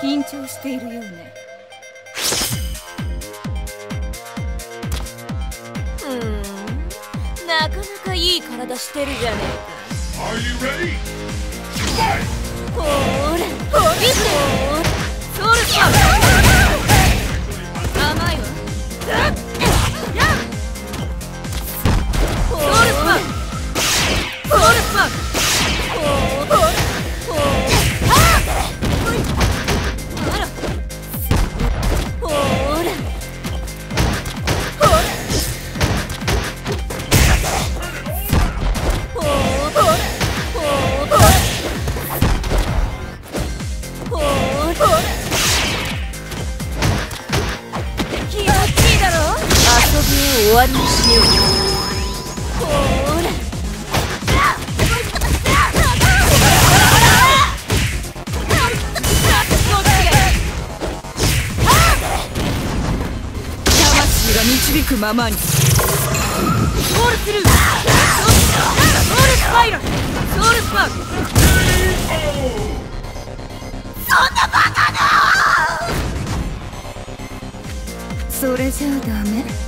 緊張しているようね。うん。なかなかいい体してるじゃねえか。終わりにしよう。ままに。ールスルールスパイルスパーク。そんなバカな。それじゃダメ。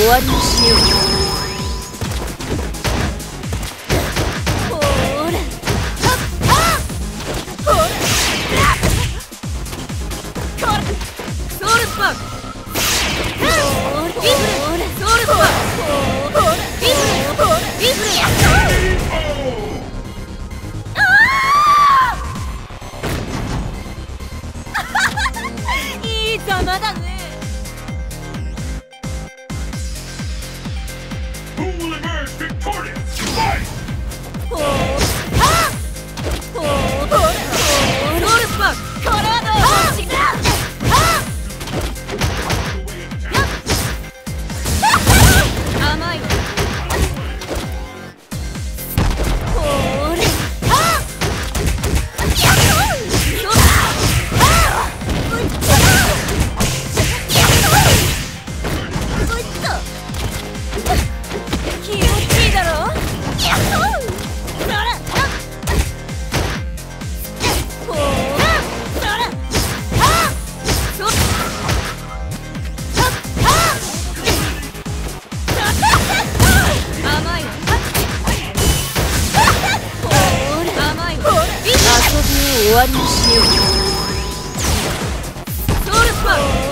終わり。にしようまだ終わりにしよう。ソウルスパー